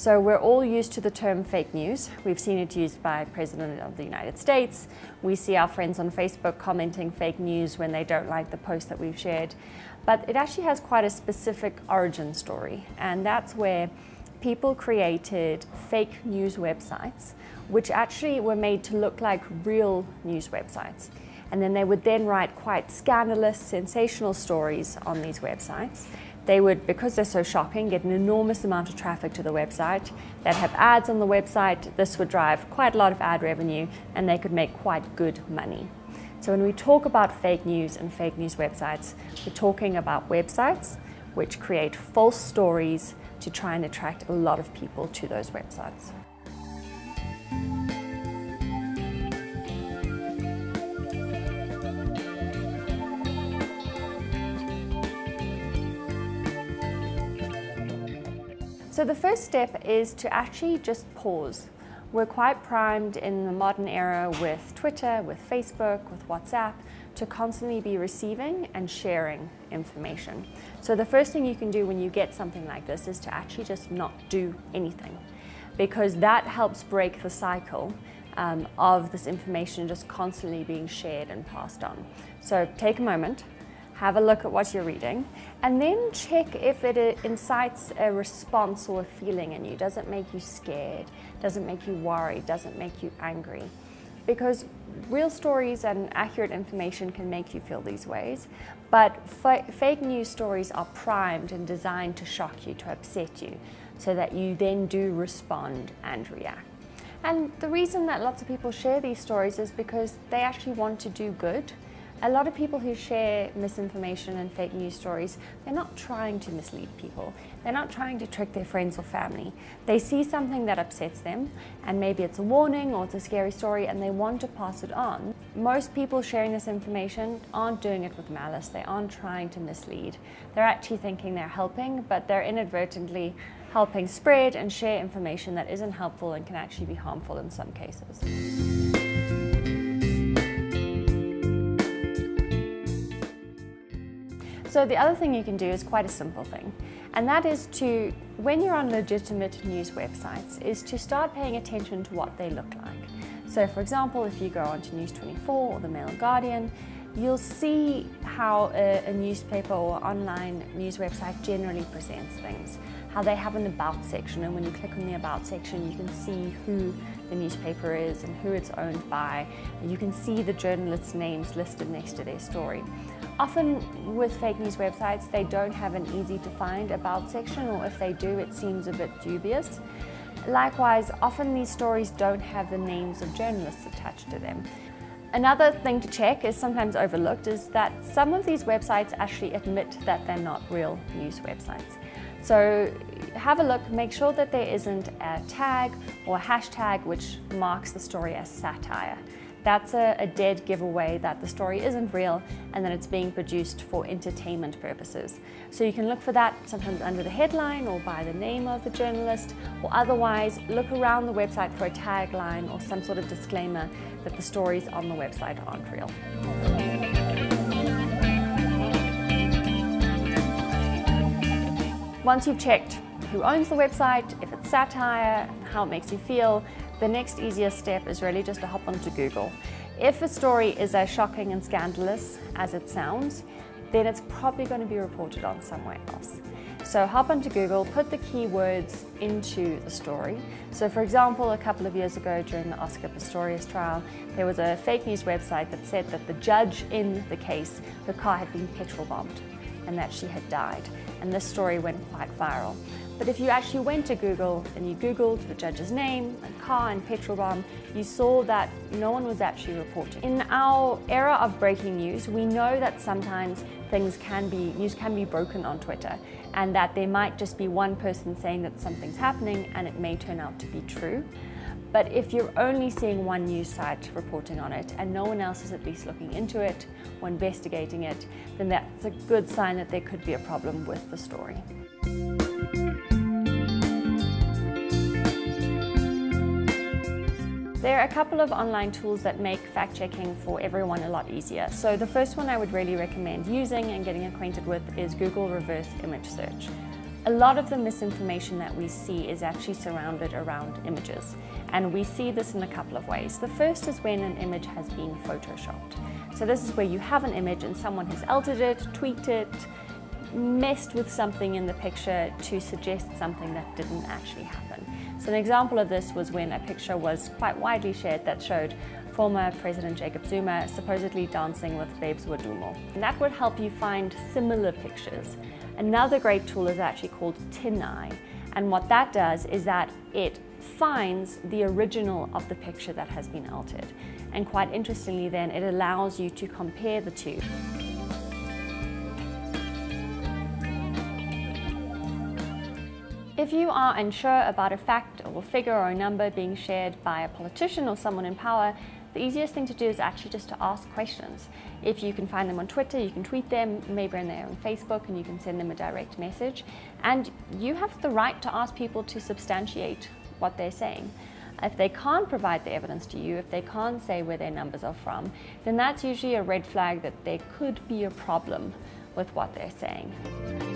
So we're all used to the term fake news. We've seen it used by President of the United States. We see our friends on Facebook commenting fake news when they don't like the post that we've shared. But it actually has quite a specific origin story, and that's where people created fake news websites, which actually were made to look like real news websites. And then they would then write quite scandalous, sensational stories on these websites they would, because they're so shocking, get an enormous amount of traffic to the website. They'd have ads on the website. This would drive quite a lot of ad revenue and they could make quite good money. So when we talk about fake news and fake news websites, we're talking about websites which create false stories to try and attract a lot of people to those websites. So the first step is to actually just pause. We're quite primed in the modern era with Twitter, with Facebook, with WhatsApp to constantly be receiving and sharing information. So the first thing you can do when you get something like this is to actually just not do anything because that helps break the cycle um, of this information just constantly being shared and passed on. So take a moment, have a look at what you're reading, and then check if it incites a response or a feeling in you. Does it make you scared? Does it make you worried? Does it make you angry? Because real stories and accurate information can make you feel these ways, but fake news stories are primed and designed to shock you, to upset you, so that you then do respond and react. And the reason that lots of people share these stories is because they actually want to do good a lot of people who share misinformation and fake news stories, they're not trying to mislead people. They're not trying to trick their friends or family. They see something that upsets them, and maybe it's a warning or it's a scary story, and they want to pass it on. Most people sharing this information aren't doing it with malice. They aren't trying to mislead. They're actually thinking they're helping, but they're inadvertently helping spread and share information that isn't helpful and can actually be harmful in some cases. So the other thing you can do is quite a simple thing, and that is to, when you're on legitimate news websites, is to start paying attention to what they look like. So for example, if you go onto News 24 or the Mail Guardian, you'll see how a, a, newspaper or online news website generally presents things. How they have an about section, and when you click on the about section, you can see who the newspaper is and who it's owned by. You can see the journalists' names listed next to their story. Often with fake news websites, they don't have an easy to find about section, or if they do, it seems a bit dubious. Likewise, often these stories don't have the names of journalists attached to them. Another thing to check is sometimes overlooked is that some of these websites actually admit that they're not real news websites. So have a look, make sure that there isn't a tag or hashtag which marks the story as satire that's a, a, dead giveaway that the story isn't real and that it's being produced for entertainment purposes. So you can look for that sometimes under the headline or by the name of the journalist or otherwise look around the website for a tagline or some sort of disclaimer that the stories on the website aren't real. Once you've checked who owns the website, if it's satire, how it makes you feel, the next easiest step is really just to hop onto Google. If a story is as shocking and scandalous as it sounds, then it's probably going to be reported on somewhere else. So hop onto Google, put the keywords into the story. So for example, a couple of years ago during the Oscar Pistorius trial, there was a fake news website that said that the judge in the case, her car had been petrol bombed and that she had died. And this story went quite viral. But if you actually went to Google and you Googled the judge's name and car and petrol bomb, you saw that no one was actually reporting. In our era of breaking news, we know that sometimes things can be, news can be broken on Twitter and that there might just be one person saying that something's happening and it may turn out to be true. But if you're only seeing one news site reporting on it and no one else is at least looking into it or investigating it, then that's a good sign that there could be a problem with the story. There are a couple of online tools that make fact checking for everyone a lot easier. So the first one I would really recommend using and getting acquainted with is Google Reverse Image Search. A lot of the misinformation that we see is actually surrounded around images. And we see this in a couple of ways. The first is when an image has been photoshopped. So this is where you have an image and someone has altered it, tweaked it, messed with something in the picture to suggest something that didn't actually happen. So an example of this was when a picture was quite widely shared that showed former President Jacob Zuma supposedly dancing with Babes Wodumo. And that would help you find similar pictures. Another great tool is actually called TinEye. And what that does is that it finds the original of the picture that has been altered. And quite interestingly then, it allows you to compare the two. If you are unsure about a fact or figure or a number being shared by a politician or someone in power, the easiest thing to do is actually just to ask questions. If you can find them on Twitter, you can tweet them, maybe they're on Facebook and you can send them a direct message. And you have the right to ask people to substantiate what they're saying. If they can't provide the evidence to you, if they can't say where their numbers are from, then that's usually a red flag that there could be a problem with what they're saying.